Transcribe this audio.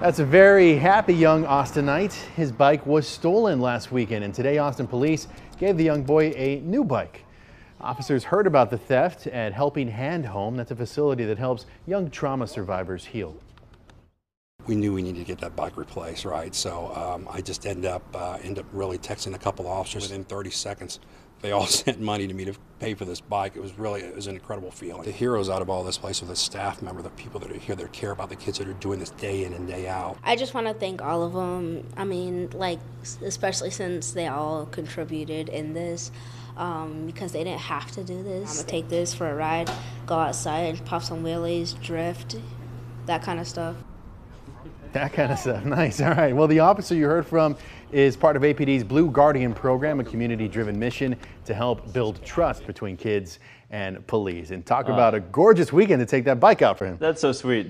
That's a very happy young Austinite. His bike was stolen last weekend, and today Austin police gave the young boy a new bike. Officers heard about the theft at Helping Hand Home. That's a facility that helps young trauma survivors heal. We knew we needed to get that bike replaced, right? So um, I just end up uh, ended up really texting a couple officers within 30 seconds. They all sent money to me to pay for this bike. It was really it was an incredible feeling. The heroes out of all this place are the staff member, the people that are here that care about the kids that are doing this day in and day out. I just want to thank all of them. I mean, like especially since they all contributed in this. Um, because they didn't have to do this. I'm gonna take this for a ride, go outside, pop some wheelies, drift, that kind of stuff. That kind of stuff. Nice. All right. Well, the officer you heard from is part of APD's Blue Guardian program, a community driven mission to help build trust between kids and police. And talk uh, about a gorgeous weekend to take that bike out for him. That's so sweet.